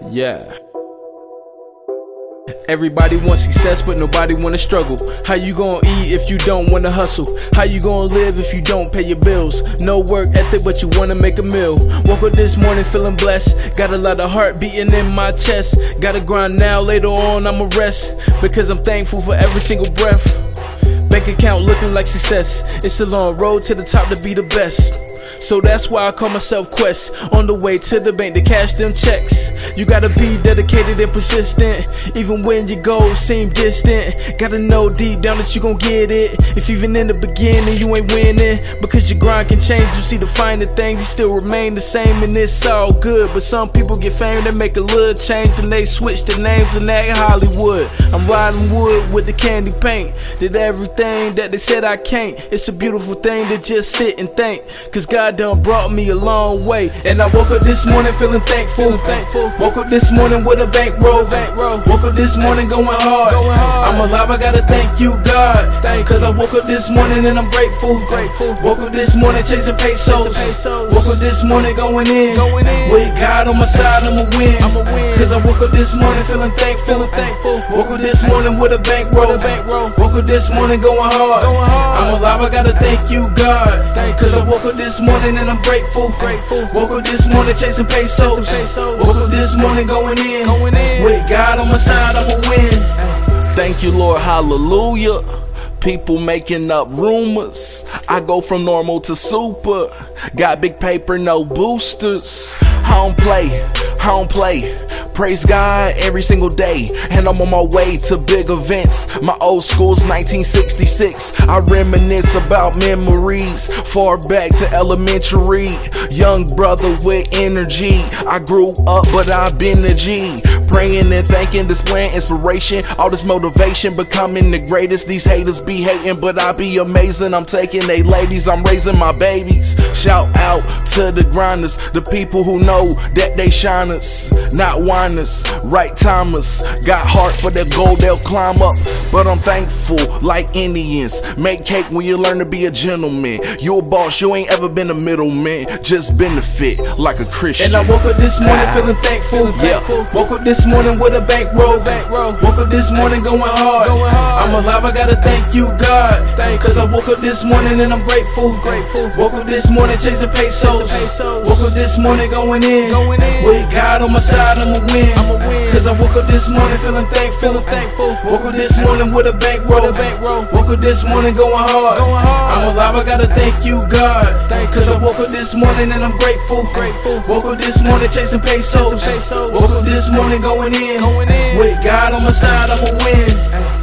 Yeah. Everybody wants success, but nobody wanna struggle. How you gonna eat if you don't wanna hustle? How you gonna live if you don't pay your bills? No work ethic, but you wanna make a meal. Woke up this morning feeling blessed. Got a lot of heart beating in my chest. Gotta grind now, later on I'ma rest. Because I'm thankful for every single breath. Bank account looking like success. It's a long road to the top to be the best. So that's why I call myself Kwest. On the way to the bank to cash them checks. You gotta be dedicated and persistent, even when your goals seem distant. Gotta know deep down that you gon' get it. If even in the beginning you ain't winning, because your grind can change. You see the finer things, you still remain the same, and it's all good. But some people get fame, they make a little change, then they switch the names and act Hollywood. I'm riding wood with the candy paint. Did everything that they said I can't. It's a beautiful thing to just sit and think. Cause God done brought me a long way. And I woke up this morning feeling thankful. thankful. Woke up this morning with a bankroll. Woke up this morning going hard. I'm alive, I gotta thank you, God. Cause I woke up this morning and I'm grateful. Woke up this morning chasing pesos. Woke up this morning going in. With God on my side, I'ma win. Cause I woke up this morning feeling thankful. Woke up this morning with a bankroll. Woke up this morning going hard. I'm alive, I gotta thank you, God. Cause I woke up this morning and I'm grateful. Woke up this morning chasing pesos. Woke up this morning going in. With God on my side, I'ma win. Thank you, Lord, hallelujah. People making up rumors. I go from normal to super. Got big paper, no boosters. I don't play, I don't play. Praise God every single day, and I'm on my way to big events. My old school's 1966. I reminisce about memories far back to elementary. Young brother with energy. I grew up, but I've been a G. Praying and thanking, displaying inspiration, all this motivation, becoming the greatest. These haters be hating, but I be amazing. I'm taking they ladies, I'm raising my babies. Shout out to the grinders, the people who know that they shiners, not whiners, right timers. Got heart for the goal, they'll climb up. But I'm thankful, like Indians. Make cake when you learn to be a gentleman. You a boss, you ain't ever been a middleman. Just benefit like a Christian. And I woke up this morning ah. feeling thankful. Yeah. Woke up this morning with a bankroll. Woke up this morning going hard. I'm alive, I gotta thank you, God. Thank Cause I woke up this morning and I'm grateful. grateful. Woke up this morning chasing pesos. Woke up this morning going in. With God on my side, I'ma win. Cause I woke up this morning feeling thankful. Woke up this morning with a bankroll. Woke up this morning going hard. I'm alive, I gotta thank you, God. Cause I woke up this morning and I'm grateful. Woke up this morning chasing pesos. Woke up this morning going in. With God on my side, I'ma win.